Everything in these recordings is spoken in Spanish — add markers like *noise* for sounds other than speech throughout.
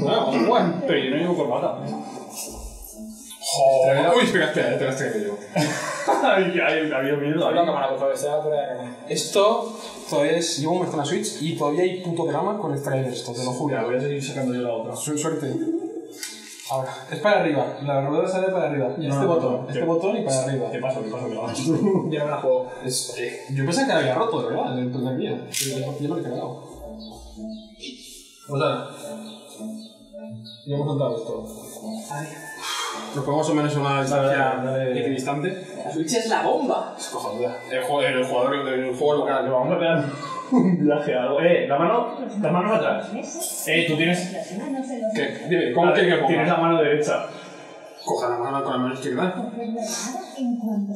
Bueno, jugar. Pero yo no llevo corbata. Joder. Uy, espera, espera, te las traigo yo. Ay, ay, había miedo. Habla cámara, por favor, sea cámara. Esto todavía es. Llevo un mes con la Switch y todavía hay puto drama con el trailer esto, te lo juro. Ya, voy a seguir sacando yo la otra. Su- suerte. Ahora, es para arriba. La rueda sale para arriba. Y No, este no, botón, no. este botón y para arriba. ¿Qué pasa? ¿Qué pasa? ¿Qué pasa? *laughs* Yo no me la juego. Es, eh, yo pensaba que la había roto, verdad, en el primer día. Ya me lo he cargado. Pues nada. Ya hemos contado esto. Nos ponemos más o menos una distancia equidistante. La Switch es la bomba. Es cojonuda. El, juego- el jugador del juego local. vamos a pegar *laughs* un viaje a algo. Eh, la mano, las manos atrás. Eh, tú tienes. ¿Qué? Dime, ¿cómo Vale, quieres que Tienes la ponga? mano derecha. Coja la mano con la mano izquierda. En cuanto.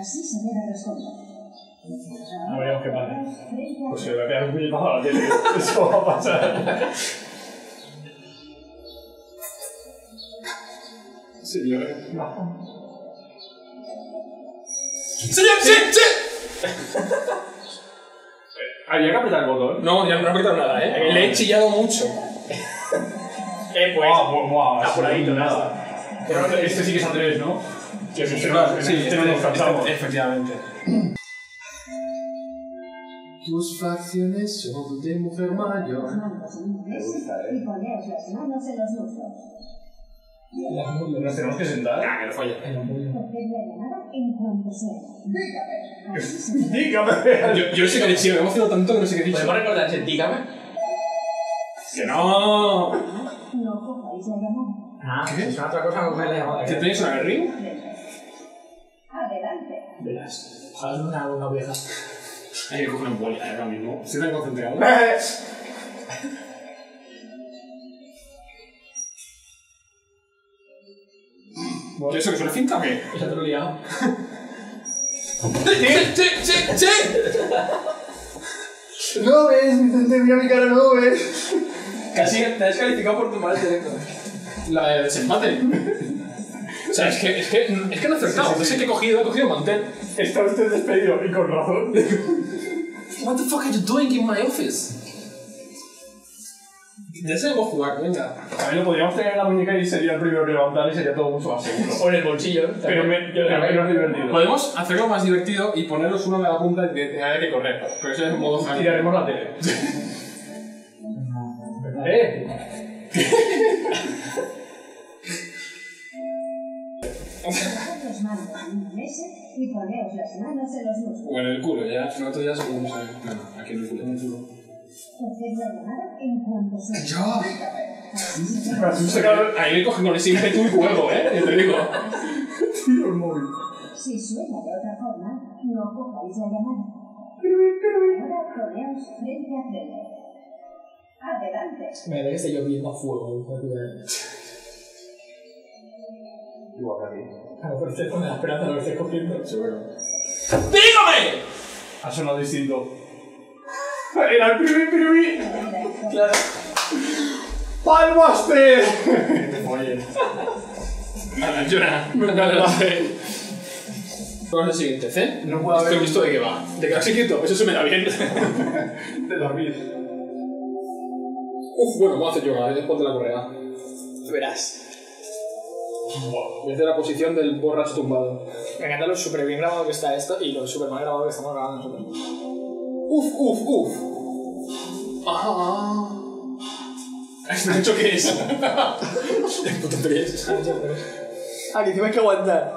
Así se. No veremos qué pasa. Pues se le va a pegar un puñetazo a la tele. *laughs* Eso va a pasar. *laughs* Señor. ¡Señor, sí, sí! Había que apretar el botón. No, ya no he apretado nada, ¿eh? Le he chillado mucho. Eh, pues. Buah, Apuradito, sí, nada. Pero este, este sí que es Andrés, ¿no? Sí, este no nos cansamos. efectivamente. Tus facciones son de mujer mayor. manos en una mesa y poneos las manos en los muslos. Nos tenemos que sentar. Ah, que no falla. Dígame. Yo, yo no sé qué he dicho, me he emocionado tanto que no sé qué he dicho. ¿Podemos recordar ese dígame? ¡Que no! No cojáis la llamada. Ah, ¿Qué? es una otra cosa que coger la llamada. ¿Que tenéis una ring? Adelante. Verás. Ojalá una, una vieja. Hay que coger una bola ahora mismo. Estoy tan concentrado. ¿Qué eso que suena finta o qué? Esa te lo he liado. ¡Sí, sí, sí, sí! No ves, Vicente, mira mi cara, no ves. Casi te has descalificado por tu mal directo. La de desempate. O sea, es que, es que, es que no he acertado. No sé qué he cogido, he cogido mantel. Está usted despedido y con razón. What the fuck are you doing in my office? Ya sabemos jugar, venga. También lo podríamos tener en la muñeca y sería el primero que levantar y sería todo mucho más seguro. O en el bolsillo. Pero, me, pero menos divertido. Podemos hacerlo más divertido y ponerlos uno de la punta y haya que correr. Pero eso es modo fácil. Tiraremos la tele. *laughs* ¿Eh? Las manos en una mesa y poneos las manos en los muslos. O en el culo, ya. Nosotros ya sabemos. eh, No, aquí en el culo. En el culo. Asusta. Ahí me cogen con ese ímpetu y juego, ¿eh? Yo te digo. Tiro el móvil. Si suena de otra forma, no cojáis la llamada. Ahora poneos frente a frente. Adelante. Me da que esté lloviendo a fuego. Igual que a mí. A lo mejor con la esperanza de lo que estés cogiendo. Seguro. ¡Dígame! Ha sonado distinto. Era el piruí, piruí. Claro. ¡Palmaste! A la llora. Adelante. Vamos al siguiente, ¿C? No puedo Estoy haber- listo de qué va. De quedarse quieto, eso se me da bien. *laughs* De dormir. Uf, bueno, voy a hacer yoga, después de la correa. Verás. Voy a hacer la posición del borracho tumbado. Me encanta lo súper bien grabado que está esto y lo súper mal grabado que estamos grabando nosotros. Uf, uf, uf. Ah. ¿Me han dicho qué es? Puto tres. *laughs* Ah, que encima hay que aguantar.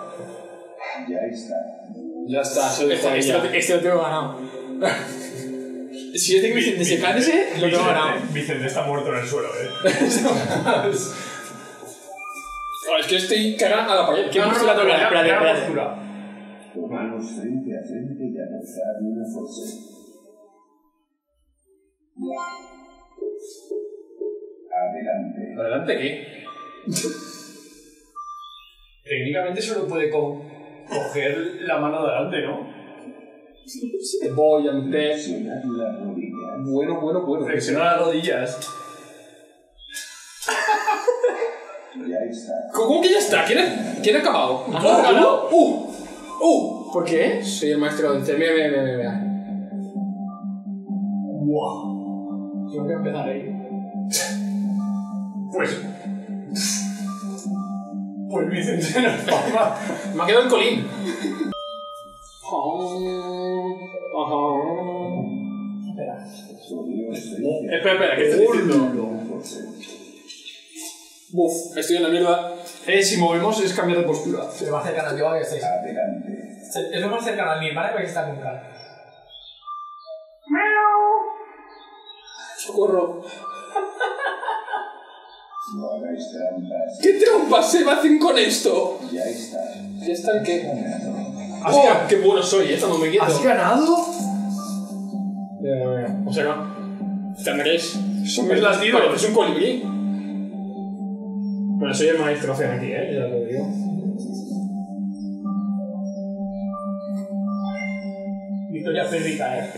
Ya está, soy de Este, este, familia. lo- este lo tengo ganado. *laughs* si es de que Vicente se canse, lo tengo ganado. Vicente, Vicente está muerto en el suelo, eh. Ahora, *laughs* es que estoy cagando a la pared. ¿Qué postura toca? Espérate, Gran espérate. postura. Manos frente a frente y avanzar una fuerza. Adelante. ¿Adelante qué? Técnicamente solo puede co- coger la mano de adelante, ¿no? Voy a meter. Flexionar las rodillas. Bueno, bueno, bueno. Flexiona las rodillas. Ya está. ¿Cómo que ya está? ¿Quién ha, ¿quién ha acabado? ¿Has ganado? ¡Uh! ¡Uh! ¿Por qué? Soy el maestro del C. Tengo que empezar ahí. Pues. Pues Vicente nos. Me ha quedado el colín. Espera, espera, ¿qué estás diciendo? Buf, estoy en la mierda. Eh, si movemos es cambiar de postura. Se va cercano al Yoga que estáis. Es lo más cercano a mí, ¿vale? Porque está nunca. Socorro. No hagáis trampas. ¿Qué trampas se me hacen con esto? Ya está. ¿Ya está el qué? ¿Has ¡Oh! ganado? ¡Qué bueno soy, eh! Estando me quieto. ¿Has ganado? Eh, o sea, no. Tendréis. Me las digo. Es un colibrí. Bueno, soy el maestro hacer aquí, eh. Ya lo digo. Victoria pérdica, ¿eh?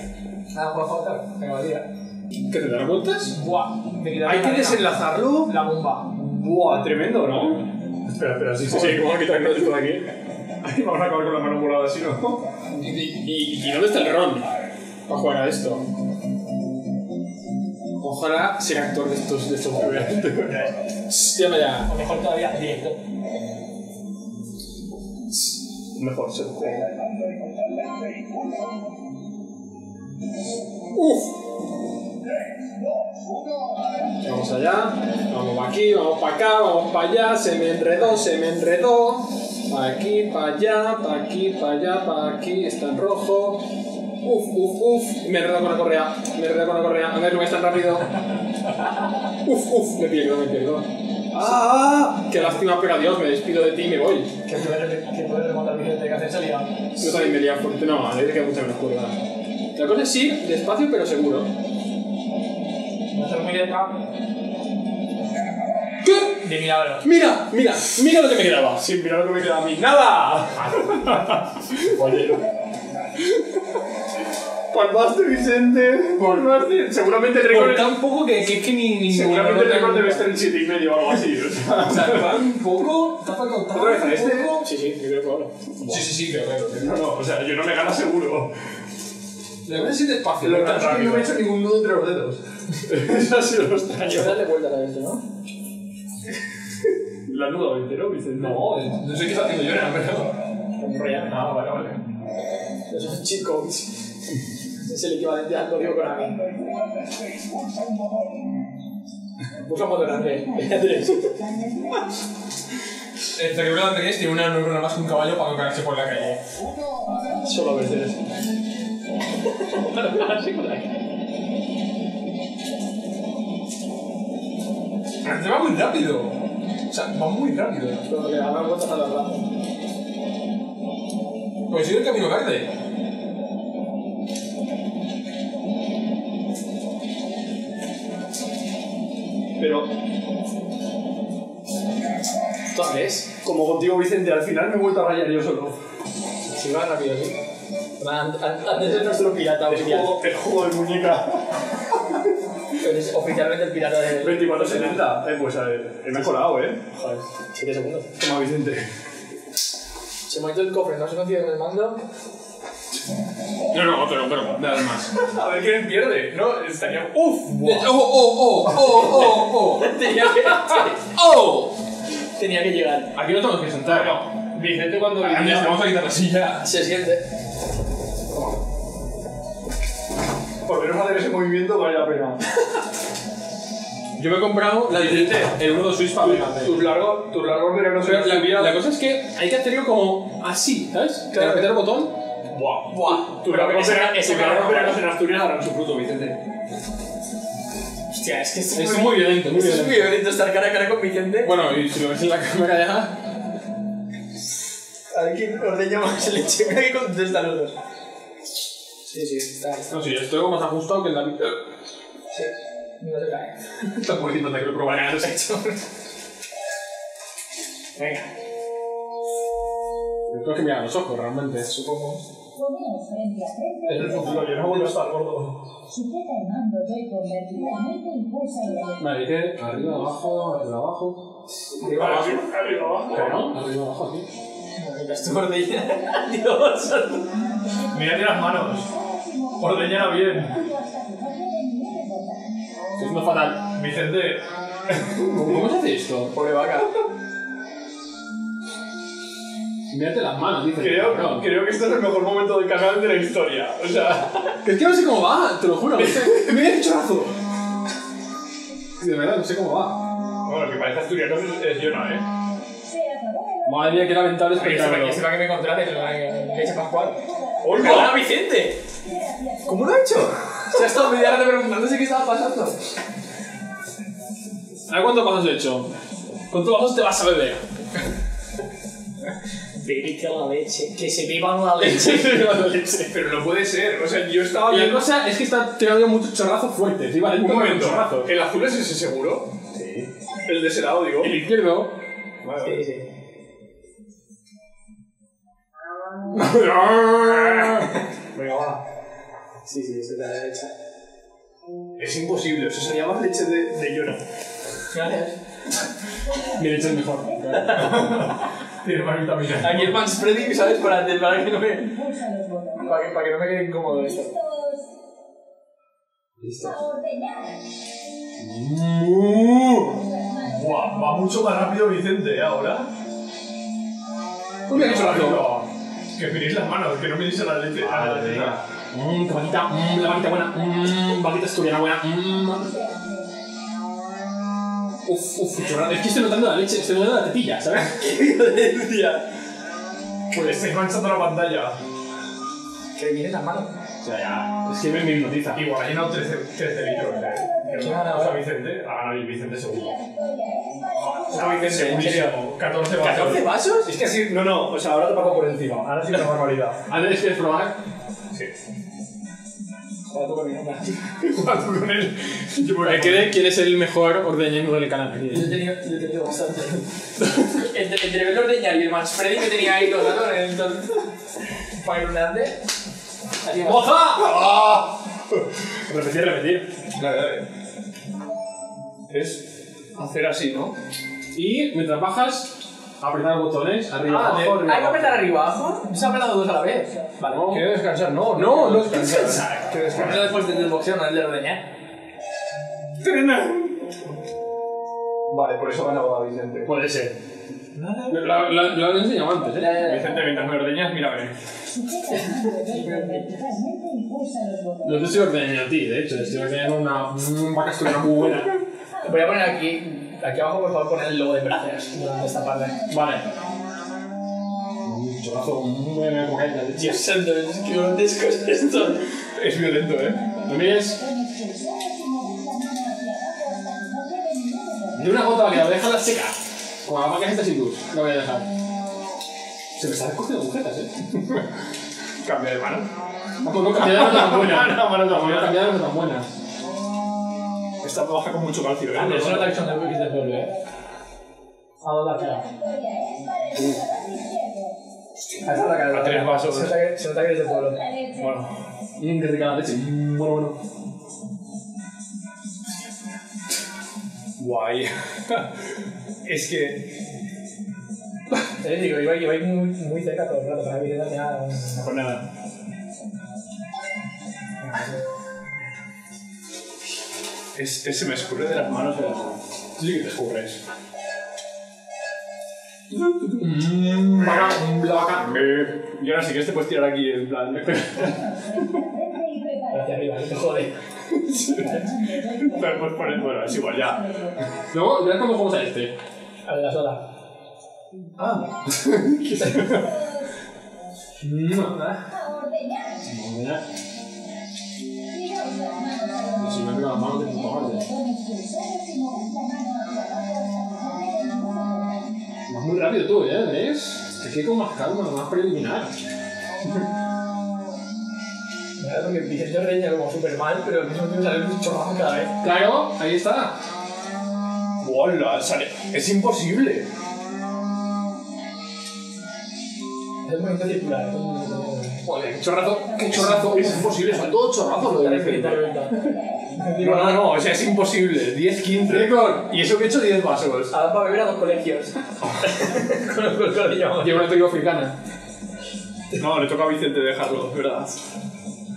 Nada, por falta. Venga, tira. ¿Qué te dan vueltas? Buah, me queda Hay que la- desenlazarlo. La bomba. Buah, tremendo, ¿no? Espera, espera, sí, sí, sí. ¿cómo va a quitarnos esto de aquí? Aquí *laughs* vamos a acabar con la mano volada, así, ¿no? ¿Y, y, y dónde está el ron? Para jugar a esto. Ojalá sea actor de estos, de estos. Llama *laughs* ya. O mejor todavía, directo. Mejor se Uf. Vamos allá, vamos aquí, vamos para acá, vamos para allá, se me enredó, se me enredó. Pa' aquí, para allá, para aquí, para allá, para aquí, está en rojo. Uf, uf, uf. Me he enredado con la correa, me he enredado con la correa. A ver, no es tan rápido. Uf, uf, me pierdo, me pierdo. ¡Ah! ¡Qué lástima, pero adiós, me despido de ti y me voy. Que puede, que puede remontar Vicente que hace esa liga. Yo también me lía fuerte. No, le que mucha menos curva. La cosa es sí, despacio pero seguro. No estar muy cerca. ¿Qué? De milagro. Mira, mira, mira lo que me quedaba. Sí, mira lo que me queda a mí. ¡Nada! Oye, Palmaste, Vicente. Palmaste. Seguramente el Por récord. tan poco que, que es que ni. ni Seguramente el récord debe estar en 7 y medio o algo así. o sea. O sea, tan poco. Te ha faltado tan ¿Otra vez a este? poco. Sí, sí, yo creo que ahora. Sí, sí, sí, creo, creo. No, no, o sea, yo no me gana seguro. Le voy a decir despacio. Lo que pasa es que no me he hecho ningún nudo entre los dedos. *laughs* Eso ha sido lo extraño. darle vuelta a esto, ¿no? La nuda entero, Vicente. No, no sé qué está haciendo yo, pero. Ryan. Ah, vale, vale. Eso es codes. Es el equivalente al código Konami. Busca un motor grande. Andrés. El cerebro de Andrés tiene una neurona más que un caballo para no caerse por la calle. Solo a la Se va muy rápido. O sea, va muy rápido. Pero le dan vueltas a la. Pues sigue el camino verde. Pero, ¿Tú Andrés? como contigo, Vicente, al final me he vuelto a rayar yo solo. Si va rápido, sí. An- an- Andrés es nuestro pirata El oficial. juego, el juego de muñeca. Eres oficialmente el pirata de. 24-70. Eh, pues eh, he mejorado, ¿eh? Joder, 7 segundos. Toma, Vicente. Se me ha ido el cofre, no se consigue con el mando. No, no, pero, pero, nada más. A ver quién pierde. No, estaría. ¡Uf! ¡Oh, oh, oh, oh, oh, *laughs* Tenía que, *laughs* oh! tenía que llegar. Aquí no tenemos que sentar. Vicente, cuando vivía. vamos a quitar la silla. Se siente. Movimiento vale la pena. *laughs* Yo me he comprado la Vicente. el Uno Switch para. Tus largos, tus largos veranos Pero la, la cosa es que hay que hacerlo como así, ¿sabes? Claro. Apretar el botón. Buah. Buah. Tus largos veranos en Asturias harán su fruto, Vicente. Hostia, es que esto Es muy violento, muy esto es violento. muy violento estar cara a cara con Vicente. Bueno, y si lo ves en la cámara ya. A ver quién ordeña más leche. *laughs* Que contestan los dos. Sí, sí, está. No, sí, yo estoy más ajustado que el David. Sí. No se cae. Está poniendo que lo probaré antes. Venga. Tengo que mirar los ojos, realmente. Supongo. Ponemos frente a frente. Es el futuro, yo no vuelvo a estar gordo. Sujeta el mando Joy-Con verticalmente y pulsa el. Vale, que arriba, abajo, arriba, abajo. Arriba, abajo. Arriba, abajo. ¿No? Arriba, abajo, aquí. Venga, estoy ordeña. *laughs* Dios. Mírate las manos. Ordeñala bien. Estoy siendo fatal. Vicente, ¿Cómo se hace esto? Pobre vaca. Mírate las manos, dice. Creo, cabrón. creo que este es el mejor momento del canal de la historia. O sea, Es que no sé cómo va, te lo juro. No. *laughs* ¡Me he chorazo! De verdad, no sé cómo va. bueno, que parece asturiano es, es Jonah, ¿eh? Madre mía, qué lamentable espectáculo. ese va que me contrate, que. ¡Hola, Vicente! ¿Cómo lo ha hecho? Se ha estado media hora preguntándose qué estaba pasando. A cuántos pasos he hecho. ¿Cuántos pasos te vas a beber? Bebete la leche. Que se beban *laughs* la leche. Pero no puede ser. O sea, yo estaba Y la viendo... cosa es que está tirando muchos chorrazos fuertes. Iba Un lento momento. chorrazos. ¿El azul es ese seguro? Sí. El de ese lado, digo. El izquierdo. Vale, Sí, sí. *laughs* Venga, va. Sí, sí, eso te la derecha. Es imposible. O sea, sería más leche de, de Jonah. Gracias. Mi leche es mejor. *laughs* Tiene más vitaminas. Aquí el manspreading, ¿sabes? Para, para que no me... Para que, para que no me quede incómodo esto. Ordeñar. Buah, va mucho más rápido Vicente, ¿eh? Ahora. Uy, mira qué chorrazo. Que miréis las manos, que no miréis a la leche. A la leche. Mmm, qué vaquita. Mmm, la vaquita buena. Mmm, vaquita asturiana buena. Mmm. Uf, uf, chorrazo. Es que estoy notando la leche, estoy notando la tetilla, ¿sabes? *laughs* ¡Qué violencia! Pues estáis manchando la pantalla. Que vienes las manos. O sea, ya. Es que me hipnotiza. Igual ha llenado 13, 13 litros, ¿eh? ¿Quién ha ganado O sea, ahora? Vicente. Ha ganado Vicente seguro. ¿En serio? buenísimo. 14 vasos. ¿14 vasos? Es que así, no, no, o sea, ahora te paso por encima. Ahora sí que es una barbaridad. *laughs* Andrés, ¿quieres probar? Sí. Joder, tú con mi nombre. Jugando con él. A Eh, ¿quién- ¿Quién es el mejor ordeñero del canal? Yo he tenido, yo he tenido bastante. *laughs* entre, entre verlo ordeñar y el manspreading que tenía ahí los datos en el... Para ir delante. ¡Moza! ¡Ah! Repetir, repetir. Dale, dale. Es hacer así, ¿no? Y mientras bajas, apretar botones, arriba, Ah, abajo, arriba, hay que abajo. apretar arriba abajo. Se ha apretado dos a la vez. Vale. No. Quiero descansar, no. No, no quiero descansar. Quiero Eso descansar. después del boxeo, no el de ordeñar. Vale, por eso ganaba Vicente. Puede ser. Lo, he enseñado antes, ¿eh? Vicente, mientras me ordeñas, pulsa los botones. No te estoy ordeñando a ti, de hecho, estoy ordeñando una vaca asturiana muy buena. Voy a poner aquí, aquí abajo, por favor, poner el logo de Mercedes durante esta parte. Vale. Un chorrazo muy. Dios santo, es que grotesco es esto. Es violento, ¿eh? No mires, no de una gota vale, voy a dejarla seca. Como la vaca esta sin luz, la voy a dejar. Se me están cogiendo agujetas, ¿eh? Cambia de mano. No, no, cambiar no tan buena. No, mano tan buena. Cambiar no tan buena. Esta baja con mucho calcio, ¿eh? Antes, una atracción de cookies de pueblo, eh. A dos la cara. Esa es la cara. A tres vasos. Se nota que, se nota que eres de pueblo. Bueno. Mmm, qué rica la leche. Bueno, bueno. Guay. *laughs* es que. Te digo, iba, iba muy, muy cerca todo el rato, para que te nada. Pues nada. Es, es- se me escurre de las manos. ¿verdad? Tú sí que te escurres. Mmm, mm, la vaca. Y ahora sí que este puedes tirar aquí en plan. Hacia arriba, que te jode. Pero pues poner. Bueno, es igual, ya. Luego, verás cuando jugamos a este. A la sola. Ah. *laughs* *laughs* Mm, A ordeñar. manos Si me pego las manos de puta madre. la mano que. Vas muy rápido tú, ¿eh? ¿Ves? Te quedo con más calma, más preliminar. *laughs* Claro, porque Vicente ordeña como súper mal, pero al mismo tiempo sale un chorrazo cada vez. Claro, ahí está. ¡Hola! Sale. Es imposible. Es movimiento circular. es movimiento- Joder, qué chorrazo, qué chorrazo. Es imposible, son todos chorrazos lo de dale, dale. No, no, no, o sea, es imposible. 10, 15. Récord. Y eso que he hecho 10 vasos. Ahora para beber a dos colegios. *laughs* con el el niño. Llevo una tribu africana. No, le toca a Vicente dejarlo, es verdad.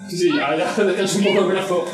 Sí, sí, ya, ya, descansa un poco el brazo.